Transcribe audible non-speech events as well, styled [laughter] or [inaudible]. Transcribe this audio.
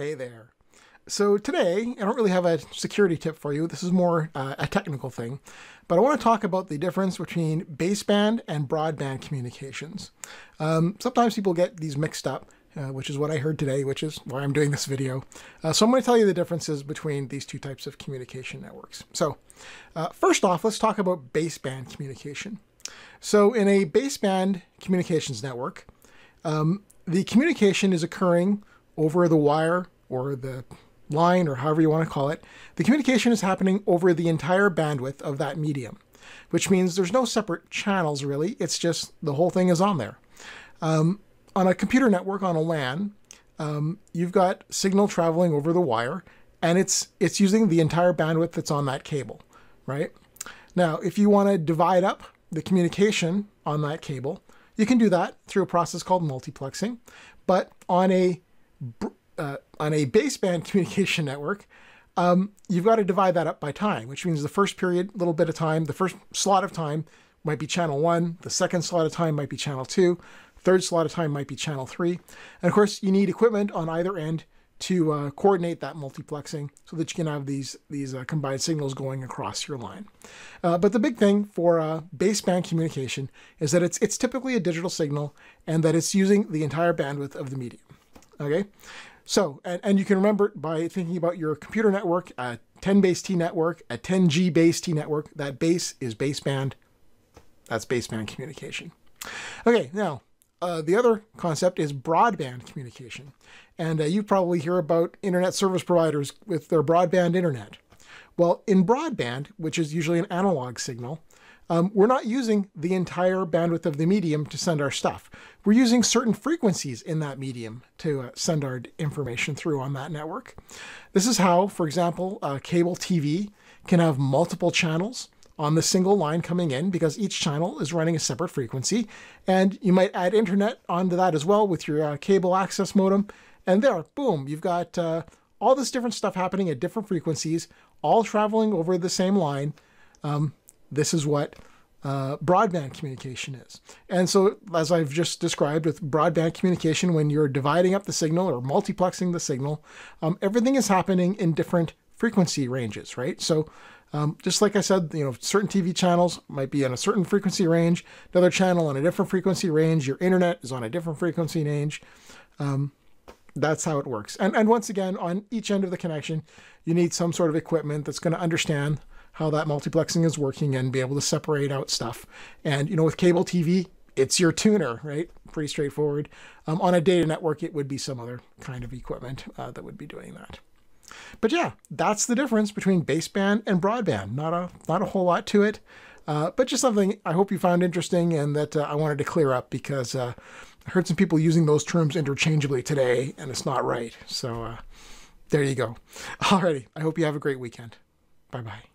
Hey there. So today, I don't really have a security tip for you. This is more uh, a technical thing. But I want to talk about the difference between baseband and broadband communications. Um, sometimes people get these mixed up, uh, which is what I heard today, which is why I'm doing this video. Uh, so I'm going to tell you the differences between these two types of communication networks. So uh, first off, let's talk about baseband communication. So in a baseband communications network, um, the communication is occurring over the wire or the line or however you want to call it, the communication is happening over the entire bandwidth of that medium, which means there's no separate channels really. It's just the whole thing is on there. Um, on a computer network on a LAN, um, you've got signal traveling over the wire and it's it's using the entire bandwidth that's on that cable, right? Now, if you want to divide up the communication on that cable, you can do that through a process called multiplexing. But on a uh, on a baseband [laughs] communication network, um, you've got to divide that up by time, which means the first period, little bit of time, the first slot of time might be channel one, the second slot of time might be channel two, third slot of time might be channel three. And of course, you need equipment on either end to uh, coordinate that multiplexing so that you can have these, these uh, combined signals going across your line. Uh, but the big thing for uh, baseband communication is that it's, it's typically a digital signal and that it's using the entire bandwidth of the medium. Okay, so, and, and you can remember it by thinking about your computer network, a 10 base T network, a 10G base T network, that base is baseband. That's baseband communication. Okay, now uh, the other concept is broadband communication. And uh, you probably hear about internet service providers with their broadband internet. Well, in broadband, which is usually an analog signal, um, we're not using the entire bandwidth of the medium to send our stuff. We're using certain frequencies in that medium to uh, send our information through on that network. This is how, for example, uh, cable TV can have multiple channels on the single line coming in because each channel is running a separate frequency. And you might add internet onto that as well with your uh, cable access modem. And there, boom, you've got uh, all this different stuff happening at different frequencies, all traveling over the same line. Um, this is what uh, broadband communication is. And so, as I've just described with broadband communication, when you're dividing up the signal or multiplexing the signal, um, everything is happening in different frequency ranges, right? So, um, just like I said, you know, certain TV channels might be on a certain frequency range, another channel on a different frequency range, your internet is on a different frequency range. Um, that's how it works. And, and once again, on each end of the connection, you need some sort of equipment that's going to understand how that multiplexing is working and be able to separate out stuff. And, you know, with cable TV, it's your tuner, right? Pretty straightforward. Um, on a data network, it would be some other kind of equipment uh, that would be doing that. But yeah, that's the difference between baseband and broadband. Not a not a whole lot to it, uh, but just something I hope you found interesting and that uh, I wanted to clear up because uh, I heard some people using those terms interchangeably today, and it's not right. So uh, there you go. [laughs] Alrighty, I hope you have a great weekend. Bye bye.